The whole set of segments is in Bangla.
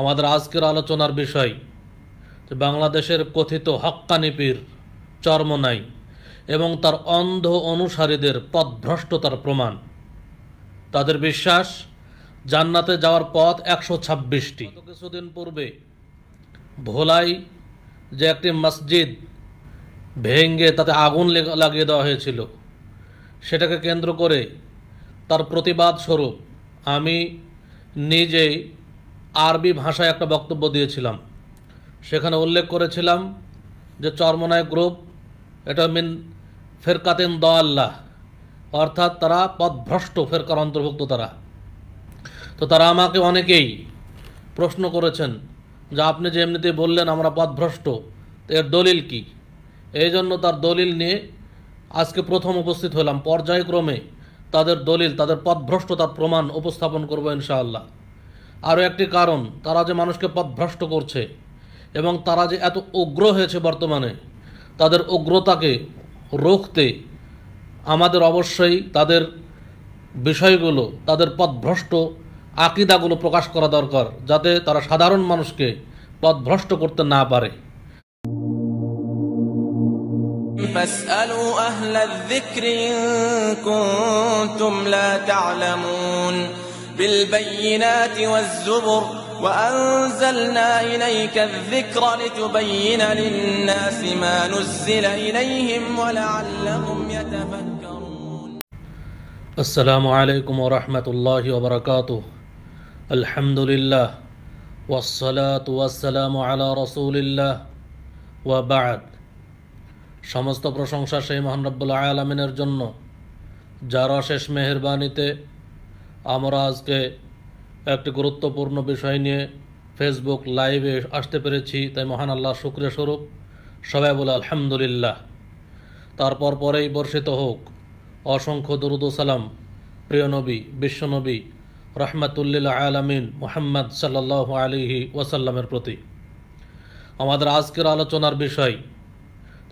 আমাদের আজকের আলোচনার বিষয় যে বাংলাদেশের কথিত হক্কানি পীর চর্মনাই এবং তার অন্ধ অনুসারীদের পথভ্রষ্টতার প্রমাণ। তাদের বিশ্বাস, জান্নাতে যাওয়ার পথ একশো ছাব্বিশটি। কিছুদিন পূর্বে ভোলাই যে একটি মসজিদ ভেঙ্গে তাতে আগুন লাগিয়ে দেওয়া হয়েছিল, সেটাকে কেন্দ্র করে তার প্রতিবাদ স্বরূপ আমি নিজেই আরবি ভাষায় একটা বক্তব্য দিয়েছিলাম। সেখানে উল্লেখ করেছিলাম যে চরমনায় গ্রুপ, এটা মিন ফেরকাতেন দ আল্লাহ অর্থাৎ তারা পদভ্রষ্ট ফেরকার অন্তর্ভুক্ত তারা। তো তারা আমাকে অনেকেই প্রশ্ন করেছেন যে আপনি যে এমনিতে বললেন আমরা পথভ্রষ্ট তো এর দলিল কি? এই জন্য তার দলিল নিয়ে আজকে প্রথম উপস্থিত হলাম। পর্যায়ক্রমে তাদের দলিল, তাদের পথভ্রষ্টতার প্রমাণ উপস্থাপন করব ইনশাআল্লাহ। আরও একটি কারণ তারা যে মানুষকে পথভ্রষ্ট করছে এবং তারা যে এত উগ্র হয়েছে বর্তমানে তাদের উগ্রতাকে রুখতে আমাদের অবশ্যই তাদের বিষয়গুলো তাদের পথভ্রষ্ট আকিদাগুলো প্রকাশ করা দরকার যাতে তারা সাধারণ মানুষকে পথভ্রষ্ট করতে না পারে فاسألوا أهل الذكر إن كنتم لا تعلمون بالبينات والزبر وأنزلنا إليك الذكر لتبين للناس ما نزل إليهم ولعلهم يتفكرون আসসালামু আলাইকুম ওরহমতুল্লাহ ওবরকাত আলহামদুলিল্লাহ ওয়াসসালাতু ওয়াসসালামু আলা রসুলিল্লাহ ওয়াবাদ সমস্ত প্রশংসা সেই মহান রব্বুল আলমিনের জন্য যার অশেষ মেহরবানিতে আমরা আজকে একটি গুরুত্বপূর্ণ বিষয় নিয়ে ফেসবুক লাইভে আসতে পেরেছি। তাই মহান আল্লাহ শুক্রিয়া স্বরূপ। সবাই বলে আলহামদুলিল্লাহ। তারপর পরেই বর্ষিত হোক। অসংখ্য দরুদ প্রিয় নবী বিশ্বনবী রহমাতুল্লিল আলামিন মোহাম্মদ সাল্লাহ আলিহি ওয়াসাল্লামের প্রতি। আমাদের আজকের আলোচনার বিষয়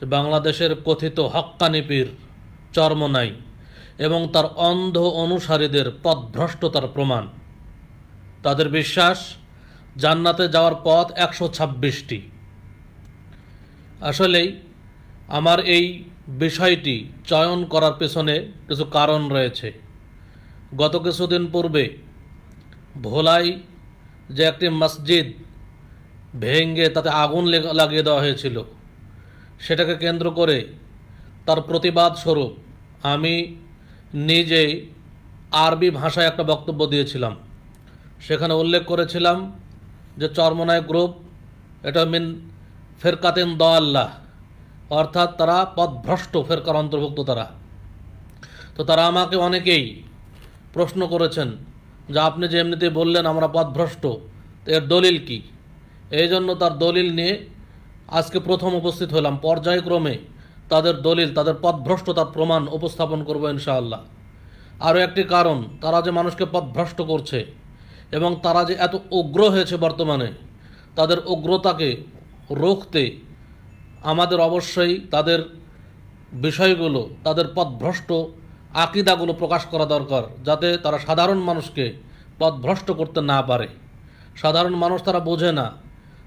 বাংলাদেশের কথিত হক্কানি পীর চর্মনাই এবং তার অন্ধ অনুসারীদের পথভ্রষ্টতার প্রমাণ। তাদের বিশ্বাস, জান্নাতে যাওয়ার পথ একশো ছাব্বিশটি। আসলেই, আমার এই বিষয়টি চয়ন করার পেছনে কিছু কারণ রয়েছে। গত কিছুদিন পূর্বে ভোলাই যে একটি মসজিদ ভেঙ্গে তাতে আগুন লেগ- লাগিয়ে দেওয়া হয়েছিল, সেটাকে কেন্দ্র করে তার প্রতিবাদ স্বরূপ আমি নিজেই আরবি ভাষায় একটা বক্তব্য দিয়েছিলাম। সেখানে উল্লেখ করেছিলাম যে চরমনায় গ্রুপ, এটা মিন ফেরকাতেন দ আল্লাহ অর্থাৎ তারা পদভ্রষ্ট, ফেরকার অন্তর্ভুক্ত তারা। তো তারা আমাকে অনেকেই প্রশ্ন করেছেন যে আপনি যে এমনিতে বললেন আমরা পদভ্রষ্ট এর দলিল কি? এই জন্য তার দলিল নিয়ে আজকে প্রথম উপস্থিত হলাম। পর্যায়ক্রমে তাদের দলিল, তাদের পথভ্রষ্টতার প্রমাণ উপস্থাপন করব ইনশাআল্লাহ। আরও একটি কারণ, তারা যে মানুষকে পথভ্রষ্ট করছে এবং তারা যে এত উগ্র হয়েছে বর্তমানে, তাদের উগ্রতাকে রুখতে আমাদের অবশ্যই তাদের বিষয়গুলো, তাদের পথভ্রষ্ট আকিদাগুলো প্রকাশ করা দরকার, যাতে তারা সাধারণ মানুষকে পথভ্রষ্ট করতে না পারে। সাধারণ মানুষ তারা বোঝে না।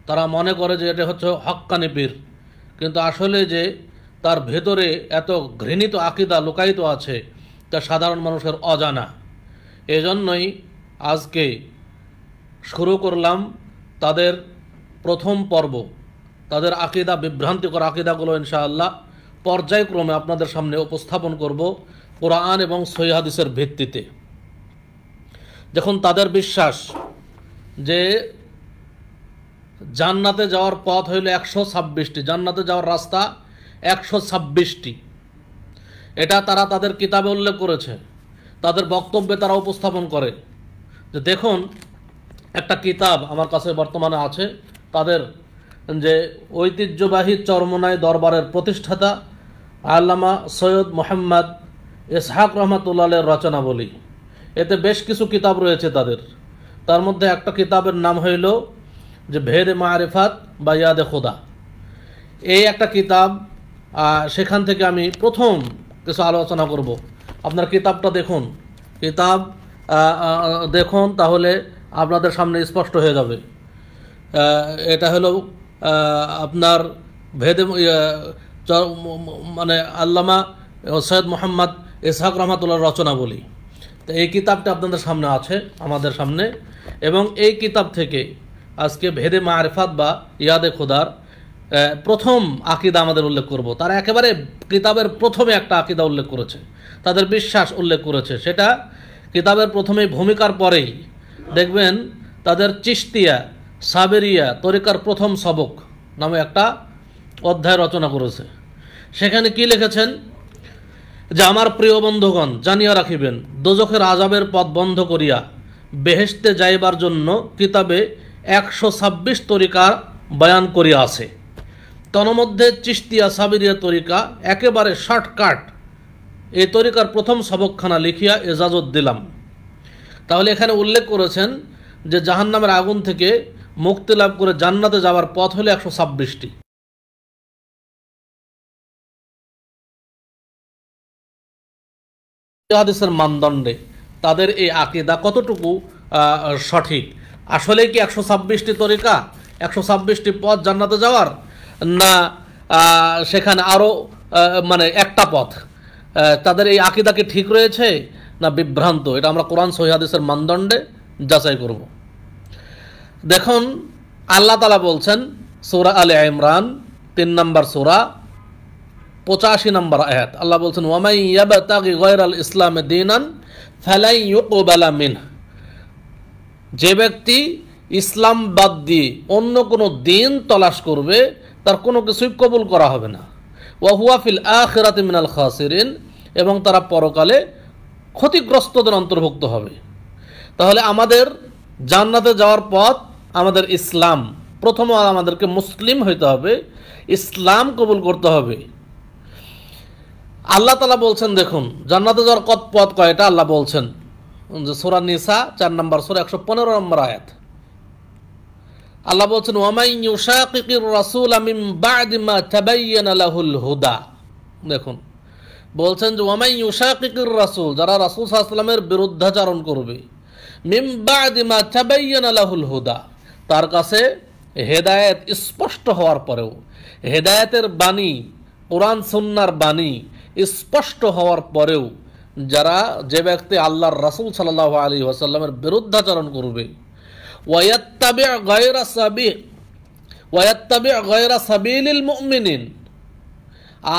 তারা মনে করে যে এটা হচ্ছে হক্কানি পীর। কিন্তু আসলে যে তার ভেতরে এত ঘৃণিত আকিদা লুকায়িত আছে তা সাধারণ মানুষের অজানা। এজন্যই আজকে শুরু করলাম তাদের প্রথম পর্ব। তাদের আকিদা, বিভ্রান্তিকর আকিদাগুলো ইনশাআল্লাহ পর্যায়ক্রমে আপনাদের সামনে উপস্থাপন করব কোরআন এবং সৈহাদিসের ভিত্তিতে। যখন তাদের বিশ্বাস যে জান্নাতে যাওয়ার পথ হইল একশো ছাব্বিশটি, জান্নাতে যাওয়ার রাস্তা একশো ছাব্বিশটি। এটা তারা তাদের কিতাবে উল্লেখ করেছে। তাদের বক্তব্যে তারা উপস্থাপন করে। যে দেখুন, একটা কিতাব আমার কাছে বর্তমানে আছে। তাদের যে ঐতিহ্যবাহী চরমনাই দরবারের প্রতিষ্ঠাতা আল্লামা সৈয়দ মোহাম্মদ ইসহাক রহমতুল্লাহের রচনাবলী। এতে বেশ কিছু কিতাব রয়েছে তাদের। তার মধ্যে একটা কিতাবের নাম হইল যে ভেদ মারিফাত বা ইয়াদে খোদা এই একটা কিতাব সেখান থেকে আমি প্রথম কিছু আলোচনা করব। আপনার কিতাবটা দেখুন। কিতাব দেখুন, তাহলে আপনাদের সামনে স্পষ্ট হয়ে যাবে। এটা হলো আপনার ভেদে মানে আল্লামা সৈয়দ মোহাম্মদ ইসহাক রহমাতুল্লাহ রচনা বলি। তো এই কিতাবটা আপনাদের সামনে আছে, আমাদের সামনে। এবং এই কিতাব থেকে আজকে ভেদে মারিফাত বা ইয়াদে খোদার প্রথম আকিদা আমাদের উল্লেখ করব। তারা একেবারে কিতাবের প্রথমে একটা আকিদা উল্লেখ করেছে। তাদের বিশ্বাস উল্লেখ করেছে। সেটা কিতাবের প্রথমে ভূমিকার পরেই। দেখবেন তাদের চিস্তিয়া সাবেরিয়া তরিকার প্রথম সবক নামে একটা অধ্যায় রচনা করেছে। সেখানে কি লিখেছেন? যে আমার প্রিয় বন্ধুগণ, জানিয়া রাখিবেন, দোজখের আজাবের পথ বন্ধ করিয়া বেহেস্তে যাইবার জন্য কিতাবে একশো ছাব্বিশ তরিকা বয়ান করিয়া আছে। তন্মধ্যে চিস্তিয়া সাবিরিয়া তরিকা, একেবারে শর্টকাট এই তরিকার প্রথম সবকখানা লিখিয়া এজাজত দিলাম তাহলে এখানে উল্লেখ করেছেন যে জাহান্নামের আগুন থেকে মুক্তি লাভ করে জান্নাতে যাওয়ার পথ হলো একশো ছাব্বিশটি। হাদিসের মানদণ্ডে তাদের এই আকিদা কতটুকু সঠিক? আসলে কি একশো ছাব্বিশটি তরিকা, একশো ছাব্বিশটি পথ জান্নাতে যাওয়ার? না সেখানে আরও মানে একটা পথ। তাদের এই আকিদা কি ঠিক রয়েছে না বিভ্রান্ত? এটা আমরা কোরআন সহিহাদিসের মানদণ্ডে যাচাই করব। দেখুন, আল্লাহ তালা বলছেন, সৌরা আলে ইমরান, তিন নম্বর সৌরা, পঁচাশি নম্বর আয়াত। আল্লাহ বলছেন, ওয়ামাই ইয়াবতাগি গয়রাল ইসলামে দিনান মিন যে ব্যক্তি ইসলাম বাদ দিয়ে অন্য কোনো দিন তলাশ করবে, তার কোনো কিছুই কবুল করা হবে না। ওয়াহুয়া ফিল আখিরাতি মিনাল খাসিরিন, এবং তারা পরকালে ক্ষতিগ্রস্তদের অন্তর্ভুক্ত হবে। তাহলে আমাদের জান্নাতে যাওয়ার পথ আমাদের ইসলাম। প্রথম আমাদেরকে মুসলিম হইতে হবে, ইসলাম কবুল করতে হবে। আল্লাহ তালা বলছেন, দেখুন, জান্নাতে যাওয়ার কত পথ কয়টা? আল্লাহ বলছেন যে সোরা নিসা চার নম্বর, সোরা একশো পনেরো নম্বর আয়াত। আল্লাহ বলছেন, ওয়ামাই ইউশাকিকির রাসূল মিন বা'দি মা তাবায়্যানা লাহুল হুদা। দেখুন, বলছেন যে, ওয়ামাই ইউশাকিকির রাসূল, যারা রাসূল ওয়াসাল্লামের বিরুদ্ধাচরণ করবে, মিন বা'দি মা তাবায়্যানা লাহুল হুদা। তার কাছে হেদায়েত স্পষ্ট হওয়ার পরেও, হেদায়েতের বাণী, কোরআন সুন্নার বাণী স্পষ্ট হওয়ার পরেও, যারা যে ব্যক্তি আল্লাহর রাসূল সাল্লাল্লাহু আলাইহি ওয়াসাল্লামের বিরুদ্ধাচরণ করবে ওয়াত্তাবি গয়রা সাবি ওয়াত্তাবি গয়রা সাবিলিল মুমিনিন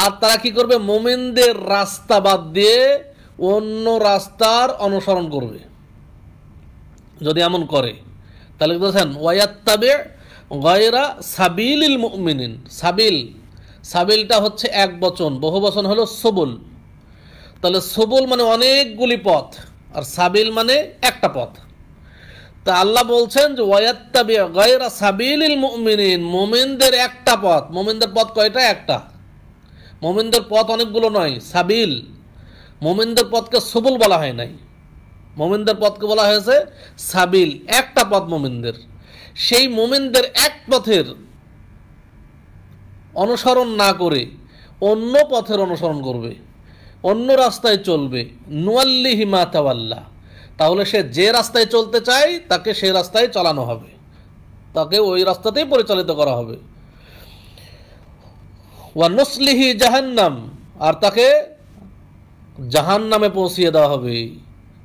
আর তারা কি করবে? মুমিনদের রাস্তা বাদ দিয়ে অন্য রাস্তার অনুসরণ করবে। যদি এমন করে, তাহলে বলছেন? ওয়াত্তাবি গয়রা সাবিলিল মুমিনিন সাবিল, সাবিলটা হচ্ছে এক বচন, বহু বচন হলো সবুল। তাহলে সবুল মানে অনেকগুলি পথ, আর সাবিল মানে একটা পথ। তা আল্লাহ বলছেন যে ওয়াত্তাবি সাবিলিল মুমিনিন। মুমিনদের একটা পথ। মুমিনদের পথ কয়টা? একটা। মুমিনদের পথ অনেকগুলো নয়, সাবিল। মুমিনদের পথকে সবুল বলা হয় নাই। মুমিনদের পথকে বলা হয়েছে সাবিল। একটা পথ মুমিনদের। সেই মুমিনদের এক পথের অনুসরণ না করে অন্য পথের অনুসরণ করবে। অন্য রাস্তায় চলবে। নুয়াল্লিহি মা তাওয়াল্লা। তাহলে সে যে রাস্তায় চলতে চায়, তাকে সেই রাস্তায় চালানো হবে। তাকে ওই রাস্তাতেই পরিচালিত করা হবে। ওয়ানুসলিহি জাহান্নাম, আর তাকে জাহান্নামে পৌঁছিয়ে দেওয়া হবে।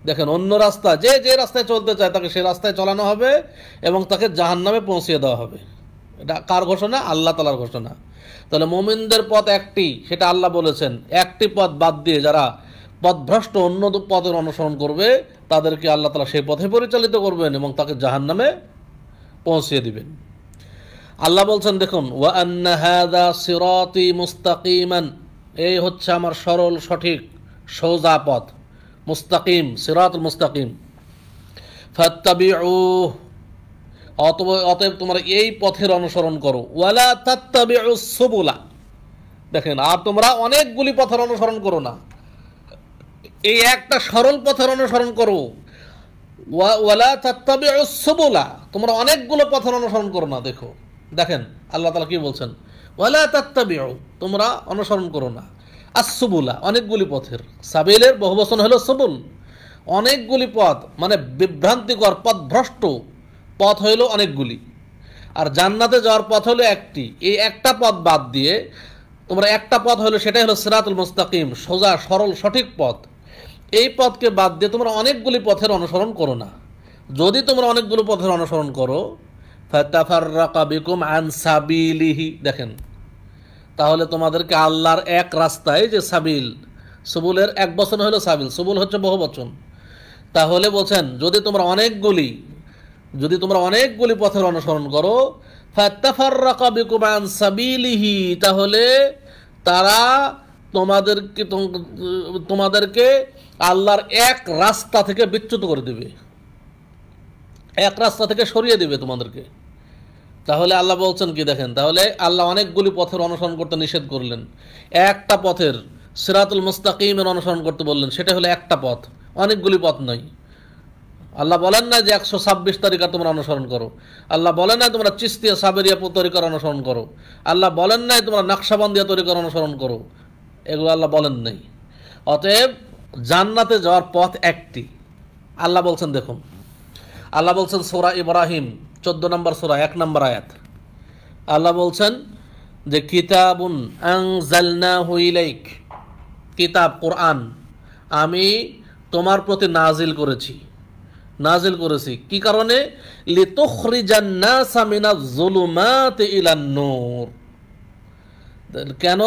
দেখেন, অন্য রাস্তা, যে যে রাস্তায় চলতে চায়, তাকে সেই রাস্তায় চালানো হবে এবং তাকে জাহান্নামে পৌঁছিয়ে দেওয়া হবে। এটা কার ঘোষণা? আল্লাহ তালার ঘোষণা। তাহলে মোমিনদের পথ একটি, সেটা আল্লাহ বলেছেন। একটি পথ বাদ দিয়ে যারা পথভ্রষ্ট অন্য পথের অনুসরণ করবে, তাদেরকে আল্লাহ তালা সেই পথে পরিচালিত করবেন এবং তাকে জাহান নামে পৌঁছিয়ে দিবেন। আল্লাহ বলছেন, দেখুন মুস্তাকিমান এই হচ্ছে আমার সরল, সঠিক, সোজা পথ, মুস্তাকিম সিরাত মুস্তাকিম। ফাত্তাবিউ অতএব তোমরা এই পথের অনুসরণ করো। ওয়ালা তাত্তাবিউ সুবুলা দেখেন, আর তোমরা অনেকগুলি পথের অনুসরণ করো না। এই একটা সরল পথের অনুসরণ করো। ওয়া- ওয়ালা তাত্তাবিউ সুবুলা। তোমরা অনেকগুলো পথের অনুসরণ করো না, দেখো। দেখেন, আল্লাহ তালা কি বলছেন? ওয়ালা তাত্তাবিউ, তোমরা অনুসরণ করো না। আসুবুলা অনেকগুলি পথের। সাবিলের বহুবচন হলো সবুল। অনেকগুলি পথ মানে বিভ্রান্তিকর পথ ভ্রষ্ট পথ হইল অনেকগুলি। আর জান্নাতে যাওয়ার পথ হলো একটি। এই একটা পথ বাদ দিয়ে তোমরা একটা পথ হলো, সেটাই হলো সিরাতুল মুস্তাকিম, সোজা, সরল, সঠিক পথ। এই পথকে বাদ দিয়ে তোমরা অনেকগুলি পথের অনুসরণ করো না। যদি তোমরা অনেকগুলো পথের অনুসরণ করো সাবিলিহি, দেখেন, তাহলে তোমাদেরকে আল্লাহর এক রাস্তায় যে সাবিল, সুবুলের এক বচন হলো সাবিল, সুবুল হচ্ছে বহু বচন। তাহলে বলছেন, যদি তোমরা অনেকগুলি, যদি তোমরা অনেকগুলি পথের অনুসরণ করো ফাত্তাফাররাকা বিকুম আন সাবিলিহি, তাহলে তারা তোমাদেরকে তোম- তোমাদেরকে আল্লাহর এক রাস্তা থেকে বিচ্যুত করে দেবে। এক রাস্তা থেকে সরিয়ে দিবে তোমাদেরকে। তাহলে আল্লাহ বলছেন কি দেখেন, তাহলে আল্লাহ অনেকগুলি পথের অনুসরণ করতে নিষেধ করলেন। একটা পথের সিরাতুল মুস্তাকিমের অনুসরণ করতে বললেন, সেটা হলো একটা পথ, অনেকগুলি পথ নয় আল্লাহ বলেন না যে একশো ছাব্বিশ তারিখা তোমরা অনুসরণ করো। আল্লাহ বলেন না তোমরা চিস্তিয়া সাবেরিয়া তরিকার অনুসরণ করো। আল্লাহ বলেন নাই তোমরা নকশাবন্দিয়া তরিকার অনুসরণ করো। এগুলো আল্লাহ বলেন নাই। অতএব জান্নাতে যাওয়ার পথ একটি। আল্লাহ বলছেন, দেখুন, আল্লাহ বলছেন সোরা ইব্রাহিম, চোদ্দ নম্বর সোরা, এক নম্বর আয়াত। আল্লাহ বলছেন যে, কিতাবুন আংজালনাহু ইলাইক, কিতাব, কোরআন, আমি তোমার প্রতি নাজিল করেছি। নাজিল করেছি। কি কারণে? লিতুখরিজান নাসা মিনাজ যুলুমাতি ইলান নূর কেন?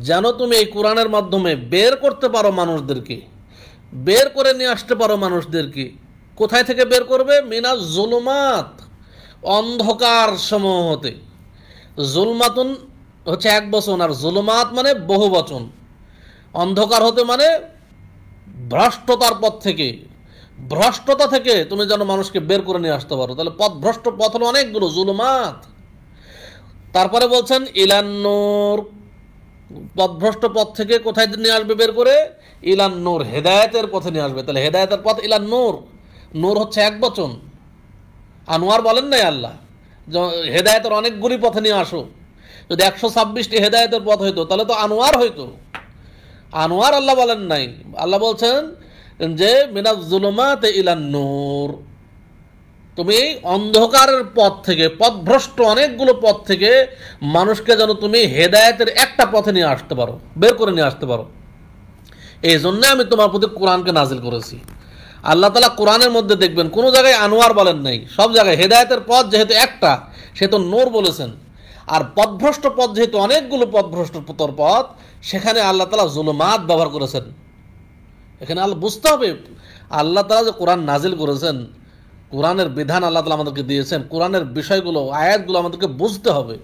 যেন তুমি এই কোরআনের মাধ্যমে বের করতে পারো মানুষদেরকে, বের করে নিয়ে আসতে পারো মানুষদেরকে। কোথায় থেকে বের করবে? মিনা জুলুমাত, অন্ধকার সমূহ হতে জুলমাতুন হচ্ছে এক বচন, আর জুলুমাত মানে বহু বচন। অন্ধকার হতে মানে ভ্রষ্টতার পথ থেকে। ভ্রষ্টতা থেকে তুমি যেন মানুষকে বের করে নিয়ে আসতে পারো। তাহলে পথ, ভ্রষ্ট পথ হলো অনেকগুলো জুলুমাত। তারপরে বলছেন ইলান্নোর পথভ্রষ্ট পথ থেকে কোথায় নিয়ে আসবে বের করে? ইলান নূর, হেদায়েতের পথে নিয়ে আসবে। তাহলে হেদায়তের পথ ইলান নূর। হচ্ছে এক বচন। আনোয়ার বলেন নাই আল্লাহ হেদায়েতের অনেকগুলি পথে নিয়ে আসো। যদি একশো ছাব্বিশটি হেদায়তের পথ হইতো, তাহলে তো আনোয়ার হইতো। আনোয়ার আল্লাহ বলেন নাই। আল্লাহ বলছেন যে, মিনাজ জুলুমাতে ইলান নূর। তুমি অন্ধকারের পথ থেকে, পথভ্রষ্ট অনেকগুলো পথ থেকে মানুষকে যেন তুমি হেদায়েতের একটা পথে নিয়ে আসতে পারো, বের করে নিয়ে আসতে পারো। এই জন্য আমি তোমার প্রতি কোরআনকে নাজিল করেছি। আল্লাহ তালা কোরআনের মধ্যে দেখবেন, কোনো জায়গায় আনোয়ার বলেন নাই, সব জায়গায় হেদায়তের পথ যেহেতু একটা, সে তো নোর বলেছেন। আর পথভ্রষ্ট পথ যেহেতু অনেকগুলো পথভ্রষ্ট পথর পথ, সেখানে আল্লাহ তালা জুলুমাত ব্যবহার করেছেন। এখানে আল্লাহ বুঝতে হবে, আল্লাহ তালা যে কোরআন নাজিল করেছেন কোরআনের বিধান আল্লাহ তালা আমাদেরকে দিয়েছেন, কোরআনের বিষয়গুলো, আয়াতগুলো আমাদেরকে বুঝতে হবে।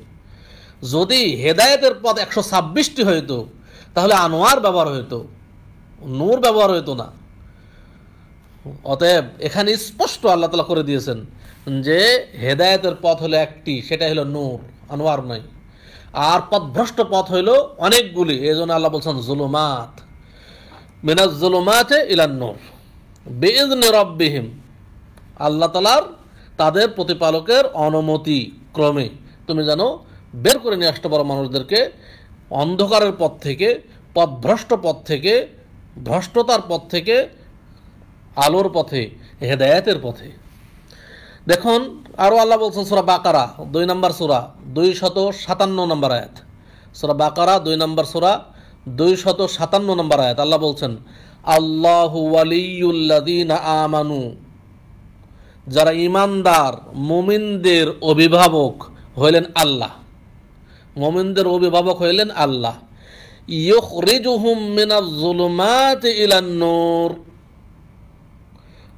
যদি হেদায়েতের পথ একশো ছাব্বিশটি হইতো, তাহলে আনোয়ার ব্যবহার হইতো, নূর ব্যবহার হইতো না। অতএব এখানে স্পষ্ট আল্লাহ তালা করে দিয়েছেন যে, হেদায়েতের পথ হলো একটি, সেটা হলো নূর, আনোয়ার নয়। আর পথভ্রষ্ট পথ হইল অনেকগুলি এই জন্য আল্লাহ বলছেন জুলুমাত। মিনাজ জুলুমাতে ইলান নূর। বেইজনে রব্বিহিম। আল্লাহ তালার তাদের প্রতিপালকের অনুমতি ক্রমে। তুমি যেন বের করে নিয়ে আসতে পারো মানুষদেরকে অন্ধকারের পথ থেকে, পথভ্রষ্ট পথ থেকে, ভ্রষ্টতার পথ থেকে, আলোর পথে, হেদায়েতের পথে। দেখুন আরও আল্লাহ বলছেন সুরা বাকারা, দুই নম্বর সুরা দুই শত সাতান্ন নম্বর আয়াত। সুরা বাকারা, দুই নম্বর সুরা দুই শত সাতান্ন নম্বর আয়াত। আল্লাহ বলছেন, আল্লাহু আমানু যারা ইমানদার, মুমিনদের অভিভাবক হইলেন আল্লাহ। মুমিনদের অভিভাবক হইলেন আল্লাহ।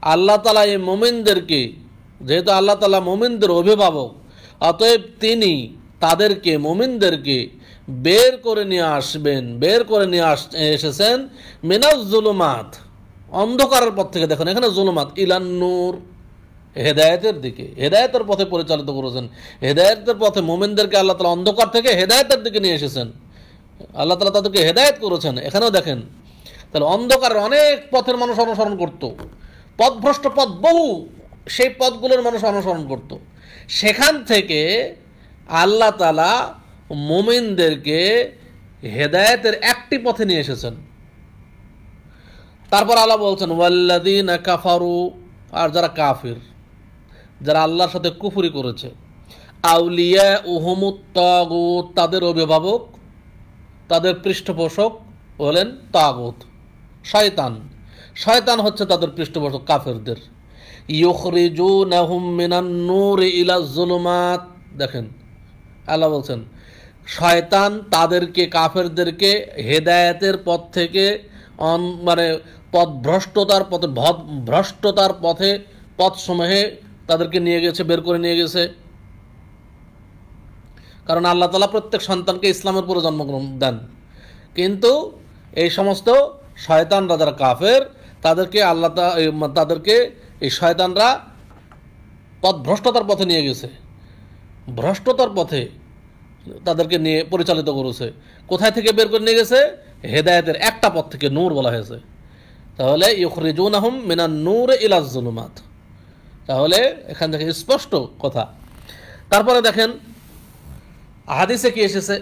আল্লাহ তালা এই মোমিনদেরকে, যেহেতু আল্লাহ তালা মোমিনদের অভিভাবক, অতএব তিনি তাদেরকে, মোমিনদেরকে বের করে নিয়ে আসবেন, বের করে নিয়ে আস, এসেছেন মিনাজ জুলুমাত। অন্ধকারের পথ থেকে দেখুন, এখানে জুলুমাত ইলান্নুর হেদায়েতের দিকে, হেদায়েতের পথে পরিচালিত করেছেন। হেদায়েতের পথে মোমেনদেরকে আল্লাহ তালা অন্ধকার থেকে হেদায়েতের দিকে নিয়ে এসেছেন। আল্লাহ তালা তাদেরকে হেদায়েত করেছেন। এখানেও দেখেন, তাহলে অন্ধকারের অনেক পথের মানুষ অনুসরণ করত। পথভ্রষ্ট পথ বহু, সেই পথগুলোর মানুষ অনুসরণ করত। সেখান থেকে আল্লাহ তালা মোমিনদেরকে হেদায়েতের একটি পথে নিয়ে এসেছেন। তারপর আল্লাহ বলছেন ওয়াল্লাদিন কাফারু, আর যারা কাফির যারা আল্লাহর সাথে কুফুরি করেছে। আউলিয়া উহমুত তাগুত তাদের অভিভাবক, তাদের পৃষ্ঠপোষক হলেন তাগুত, শয়তান। শয়তান হচ্ছে তাদের পৃষ্ঠপোষক, কাফেরদের। ইউখরিজুনাহুম মিনান নূর ইলা জুলুমাত দেখেন, আল্লাহ বলছেন, শয়তান তাদেরকে, কাফেরদেরকে হেদায়েতের পথ থেকে মানে পথ ভ্রষ্টতার পথে ভ্রষ্টতার পথে পথসমূহে তাদেরকে নিয়ে গেছে, বের করে নিয়ে গেছে। কারণ আল্লাহ তালা প্রত্যেক সন্তানকে ইসলামের উপরে জন্মগ্রহণ দেন। কিন্তু এই সমস্ত শয়তানরা যারা কাফের, তাদেরকে আল্লাহ তাদেরকে এই শয়তানরা পথ ভ্রষ্টতার পথে নিয়ে গেছে। ভ্রষ্টতার পথে তাদেরকে নিয়ে পরিচালিত করেছে। কোথায় থেকে বের করে নিয়ে গেছে? হেদায়েতের একটা পথ থেকে নূর বলা হয়েছে। তাহলে ইউখরিজুন আহম মিনান নূর ইলাজ জুলুমাত। তাহলে এখান থেকে স্পষ্ট কথা তারপরে দেখেন হাদিসে কি এসেছে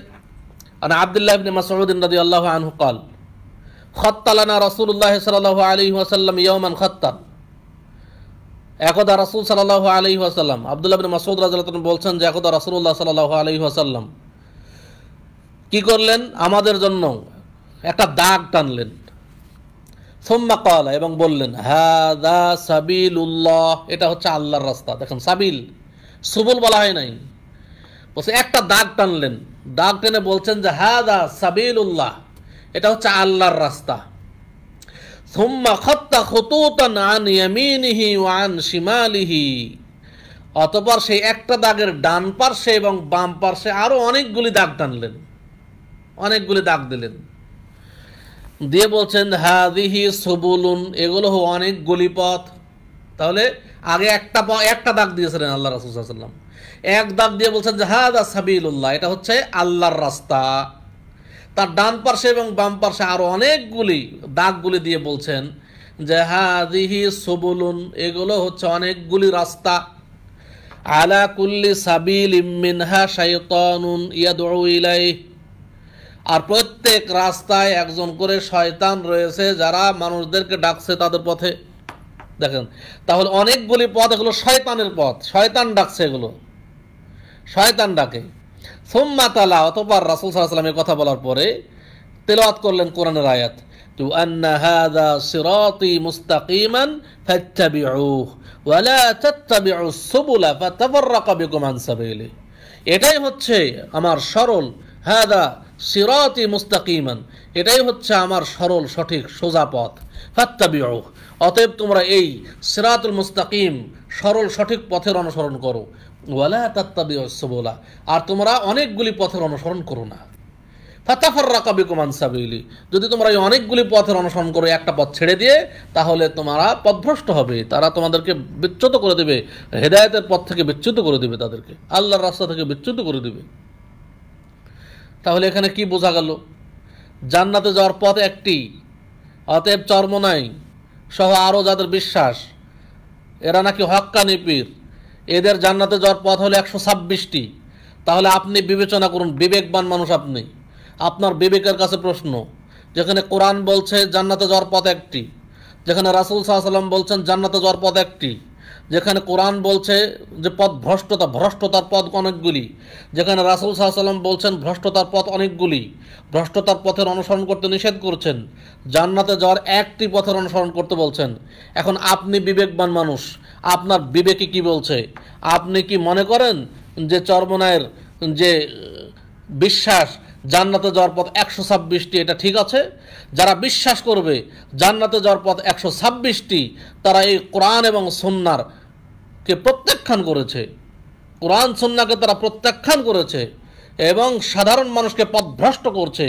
আন আব্দুল্লাহ ইবনে মাসউদ রাদিয়াল্লাহু আনহু قال خط لنا رسول الله صلى الله عليه وسلم يوما خطا একদা রাসূল সাল্লাল্লাহু আলাইহি ওয়াসাল্লাম আব্দুল্লাহ ইবনে মাসউদ রাদিয়াল্লাহু আনহু বলছেন যে একদা রাসূলুল্লাহ সাল্লাল্লাহু আলাইহি ওয়াসাল্লাম কি করলেন আমাদের জন্য একটা দাগ টানলেন সোম্মা কলা এবং বললেন, হাদা সাবিলুল্লাহ। এটা হচ্ছে আল্লাহর রাস্তা। দেখেন, সাবিল, সুবুল বলা হয় নাই। বলছে, একটা দাগ টানলেন। দাগ টেনে বলছেন যে, হাদা সাবিলুল্লাহ। এটা হচ্ছে আল্লাহর রাস্তা। সুম্মা খত্তা খুতুতান আন ইয়ামিনিহি ওয়া আন শিমালিহি অতপর সেই একটা দাগের ডান পার্শ্বে এবং বাম পার্শ্বে আরও অনেকগুলি দাগ টানলেন। অনেকগুলি দাগ দিলেন। দিয়ে বলছেন হাদিহি সবুলুন এগুলো অনেকগুলি পথ তাহলে আগে একটা একটা দাগ দিয়েছিলেন আল্লাহ রাসুল্লাম এক দাগ দিয়ে বলছেন যে হাদা সাবিলুল্লাহ এটা হচ্ছে আল্লাহর রাস্তা। তার ডান পার্শ্বে এবং বাম পার্শ্বে আরও অনেকগুলি দাগগুলি দিয়ে বলছেন যে হাদিহি সবুলুন এগুলো হচ্ছে অনেকগুলি রাস্তা। আলা কুল্লি সাবিল মিনহা শাইতানুন ইয়াদউ ইলাইহি আর প্রত্যেক রাস্তায় একজন করে শয়তান রয়েছে, যারা মানুষদেরকে ডাকছে তাদের পথে। দেখেন, তাহলে অনেকগুলি পথ, এগুলো শয়তানের পথ। শয়তান ডাকছে এগুলো। শয়তান ডাকে। সোম্মা তালা রাসুল সাল্লামের কথা বলার পরে তেলাওয়াত করলেন কোরআনের আয়াত। ওয়া এটাই হচ্ছে আমার সরল হাদা সিরাতি মুস্তাকিমান, এটাই হচ্ছে আমার সরল, সঠিক, সোজা পথ। ফাত্তাবিউ অতএব তোমরা এই সিরাতুল মুস্তাকিম সরল, সঠিক পথের অনুসরণ করো। ওয়ালা তাত্তাবিউ সুবুলা, আর তোমরা অনেকগুলি পথের অনুসরণ করো না। ফাতাফার রাকাবিকুমান সাবিলি, যদি তোমরা এই অনেকগুলি পথের অনুসরণ করো, একটা পথ ছেড়ে দিয়ে, তাহলে তোমরা পথভ্রষ্ট হবে। তারা তোমাদেরকে বিচ্যুত করে দেবে, হেদায়েতের পথ থেকে বিচ্যুত করে দেবে তাদেরকে। আল্লাহর রাস্তা থেকে বিচ্যুত করে দেবে। তাহলে এখানে কি বোঝা গেল? জান্নাতে যাওয়ার পথ একটি, অতএব চর্মনাই সহ আরও যাদের বিশ্বাস, এরা নাকি হক্কানি পীর। এদের জান্নাতে যাওয়ার পথ হলো একশো ছাব্বিশটি। তাহলে আপনি বিবেচনা করুন, বিবেকবান মানুষ আপনি। আপনার বিবেকের কাছে প্রশ্ন, যেখানে কোরআন বলছে জান্নাতে যাওয়ার পথ একটি, যেখানে রাসুল সাহা সাল্লাম বলছেন জান্নাতে যাওয়ার পথ একটি। যেখানে কোরআন বলছে যে পথ ভ্রষ্টতা, ভ্রষ্টতার পথ অনেকগুলি। যেখানে রাসুল সাল্লাম বলছেন ভ্রষ্টতার পথ অনেকগুলি। ভ্রষ্টতার পথের অনুসরণ করতে নিষেধ করছেন। জান্নাতে যাওয়ার একটি পথের অনুসরণ করতে বলছেন। এখন আপনি বিবেকবান মানুষ, আপনার বিবেকে কি বলছে? আপনি কি মনে করেন যে চর্মনায়ের যে বিশ্বাস জান্নাতে যাওয়ার পথ একশো ছাব্বিশটি, এটা ঠিক আছে। যারা বিশ্বাস করবে জান্নাতে যাওয়ার পথ একশো ছাব্বিশটি, তারা এই কোরআন এবং সন্ন্যার কে প্রত্যাখ্যান করেছে। কোরআন সন্নাকে তারা প্রত্যাখ্যান করেছে এবং সাধারণ মানুষকে পথভ্রষ্ট করছে।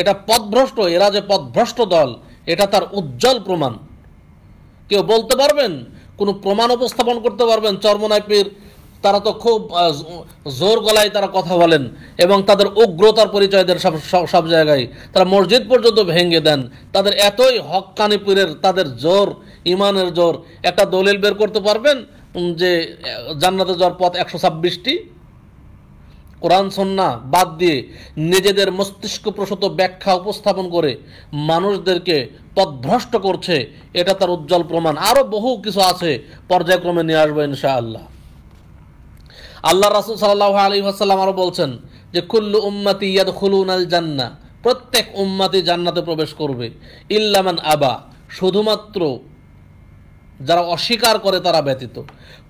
এটা পথভ্রষ্ট, এরা যে পথভ্রষ্ট দল, এটা তার উজ্জ্বল প্রমাণ। কেউ বলতে পারবেন? কোনো প্রমাণ উপস্থাপন করতে পারবেন? চর্মনায় পীর তারা তো খুব জোর গলায় তারা কথা বলেন এবং তাদের উগ্রতার পরিচয় দেন সব, সব- জায়গায়। তারা মসজিদ পর্যন্ত ভেঙে দেন। তাদের এতই হক্কানি পীরের, তাদের জোর, ইমানের জোর। একটা দলিল বের করতে পারবেন যে জান্নাতে যাওয়ার পথ একশো ছাব্বিশটি? কোরআন সন্না বাদ দিয়ে নিজেদের মস্তিষ্ক প্রসূত ব্যাখ্যা উপস্থাপন করে মানুষদেরকে পথভ্রষ্ট করছে, এটা তার উজ্জ্বল প্রমাণ। আরও বহু কিছু আছে, পর্যায়ক্রমে নিয়ে আসব ইনশাআল্লাহ। আল্লাহ রাসুল সাল্লাহ আলী আসাল্লাম আরও বলছেন যে, কুল্লু উম্মাতি ইয়াদ খুলুন আল জান্না প্রত্যেক উম্মাতি জান্নাতে প্রবেশ করবে। ইল্লামান আবা, শুধুমাত্র যারা অস্বীকার করে তারা ব্যতীত।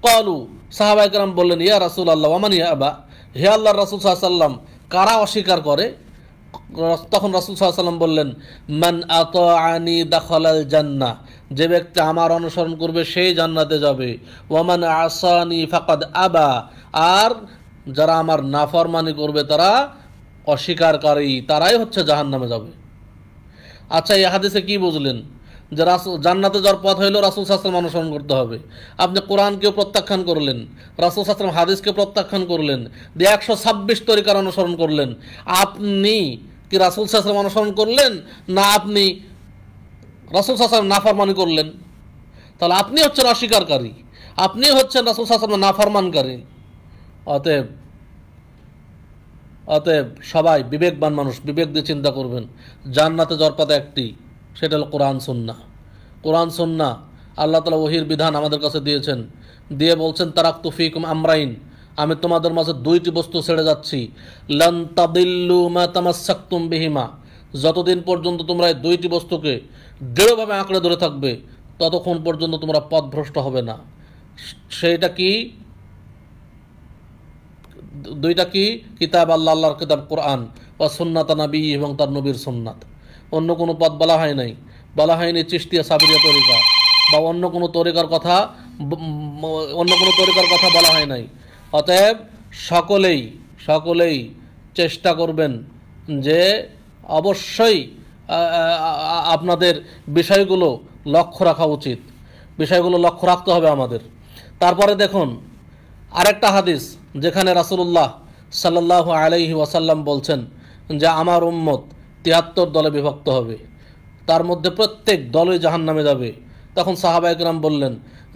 কলু সাহাবাইকরাম বললেন, ইয়া রাসুল আল্লাহ ওমান ইয়া আবা? হে আল্লাহ রাসুল সাল্লাম কারা অস্বীকার করে? তখন রাসুল সাল্লাম বললেন, মান আত আনি দাখলাল জান্না যে ব্যক্তি আমার অনুসরণ করবে সেই জান্নাতে যাবে। ওয়ামান আসানি ফাকাদ আবা আর যারা আমার নাফরমানি করবে তারা অস্বীকারী, তারাই হচ্ছে জাহান নামে যাবে। আচ্ছা এই হাদিসে কি বুঝলেন? যে রাসুল জান্নাতে যাওয়ার পথ হইলেও রাসুল সাসলাম অনুসরণ করতে হবে। আপনি কোরআনকেও প্রত্যাখ্যান করলেন, রাসুল সাসলাম হাদিসকে প্রত্যাখ্যান করলেন, দিয়ে একশো ছাব্বিশ তরিকার অনুসরণ করলেন। আপনি কি রাসুল সাসলাম অনুসরণ করলেন? না আপনি রাসুল সাসলাম নাফরমানি করলেন। তাহলে আপনি হচ্ছেন অস্বীকারী। আপনি হচ্ছেন রাসুল সাসলাম নাফরমানকারী। অতএব অতএব সবাই বিবেকবান মানুষ, বিবেক দিয়ে চিন্তা করবেন। জান্নাতে পথে একটি, সেটা হলো কোরআন সন্না কোরআন সন্না আল্লাহ তালা ওহির বিধান আমাদের কাছে দিয়েছেন। দিয়ে বলছেন তারাক তুফিকুম আমরাইন। আমি তোমাদের মাঝে দুইটি বস্তু ছেড়ে যাচ্ছি। লন তাদিল্লু বিহিমা। যতদিন পর্যন্ত তোমরা এই দুইটি বস্তুকে দৃঢ়ভাবে আঁকড়ে ধরে থাকবে, ততক্ষণ পর্যন্ত তোমরা পথভ্রষ্ট হবে না। সেইটা কি? দুইটা কি? কিতাব আল্লাহ, আল্লাহর কিতাব, কোরআন বা সুন্নাত নবী এবং তার নবীর সুন্নাত। অন্য কোনো পদ বলা হয় নাই। বলা হয়নি চিস্তিয়া সাবিরিয়া তরিকা বা অন্য কোনো তরিকার কথা অন্য কোনো তরিকার কথা বলা হয় নাই। অতএব সকলেই সকলেই চেষ্টা করবেন যে অবশ্যই আপনাদের বিষয়গুলো লক্ষ্য রাখা উচিত। বিষয়গুলো লক্ষ্য রাখতে হবে আমাদের। তারপরে দেখুন, আরেকটা হাদিস যেখানে রাসুলুল্লাহ সাল্লাহ আলাইহি ওয়াসাল্লাম বলছেন যে আমার উম্মত তিয়াত্তর দলে বিভক্ত হবে। তার মধ্যে প্রত্যেক দলই জাহান নামে যাবে। তখন সাহাবা একরাম বললেন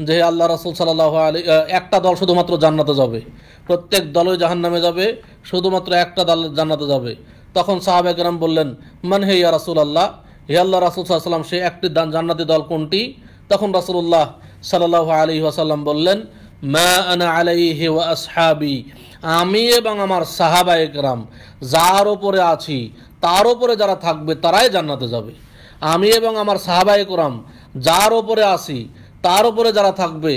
যে আল্লাহ রাসুল সাল্লাহ আলী একটা দল শুধুমাত্র জান্নাতে যাবে। প্রত্যেক দলই জাহান নামে যাবে, শুধুমাত্র একটা দল জান্নাতে যাবে। তখন সাহাবা একরাম বললেন, মান হে ইয়া রাসুল আল্লাহ হে আল্লাহ রাসুল সাল্লাম সে একটি জান্নাতি দল কোনটি? তখন রাসুল্লাহ সাল্লাহ আলী ওয়াসাল্লাম বললেন, মা আনা আলাইহি ওয়া আসহাবি। আমি এবং আমার সাহাবা একরাম যার ওপরে আছি, তার ওপরে যারা থাকবে, তারাই জান্নাতে যাবে। আমি এবং আমার সাহাবা একরাম যার ওপরে আছি তার ওপরে যারা থাকবে,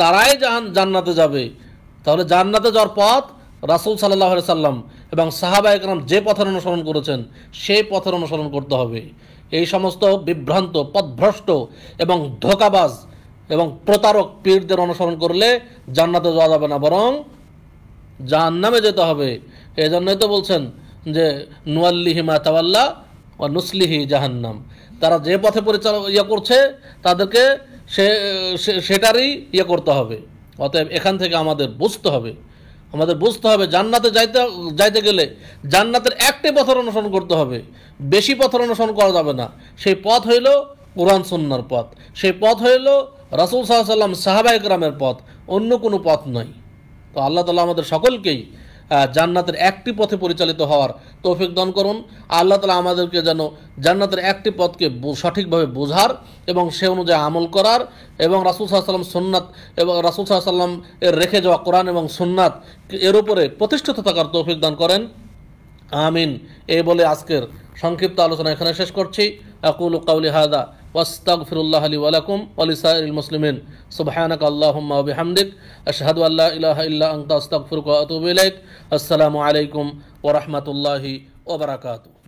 তারাই জান্নাতে যাবে। তাহলে জান্নাতে যাওয়ার পথ রাসুল সাল্লাহ সাল্লাম এবং সাহাবা একরাম যে পথের অনুসরণ করেছেন, সেই পথের অনুসরণ করতে হবে। এই সমস্ত বিভ্রান্ত পথভ্রষ্ট এবং ধোকাবাজ এবং প্রতারক পীরদের অনুসরণ করলে জান্নাতে যাওয়া যাবে না, বরং জাহান্নামে যেতে হবে। এই জন্যই তো বলছেন যে নুয়াল্লিহিমা তাওয়াল্লা ও নুসলিহি জাহান্নাম। তারা যে পথে পরিচালনা ইয়ে করছে, তাদেরকে সে সেটারই ইয়ে করতে হবে। অতএব এখান থেকে আমাদের বুঝতে হবে। আমাদের বুঝতে হবে জান্নাতে যাইতে যাইতে গেলে জান্নাতের একটি পথের অনুসরণ করতে হবে। বেশি পথের অনুসরণ করা যাবে না। সেই পথ হইল কোরআন সন্ন্যার পথ। সেই পথ হইল রাসুল সাল্লাম সাহাবা ইকরামের পথ। অন্য কোনো পথ নয় তো আল্লাহ তালা আমাদের সকলকেই জান্নাতের একটি পথে পরিচালিত হওয়ার তৌফিক দান করুন। আল্লাহ তালা আমাদেরকে যেন জান্নাতের একটি পথকে সঠিকভাবে বোঝার এবং সে অনুযায়ী আমল করার এবং রাসুল সাল্লাম সুন্নাত এবং রাসুল সাল্লাম এর রেখে যাওয়া কোরআন এবং সুন্নাত এর উপরে প্রতিষ্ঠিত থাকার তৌফিক দান করেন। আমিন। এই বলে আজকের সংক্ষিপ্ত আলোচনা এখানে শেষ করছি। আকুল কাউলি হাদা। واستغفر الله لي ولكم ولسائر المسلمين. سبحانك اللهم وبحمدك أشهد أن لا إله إلا أنت أستغفرك وأتوب إليك. السلام عليكم ورحمة الله وبركاته.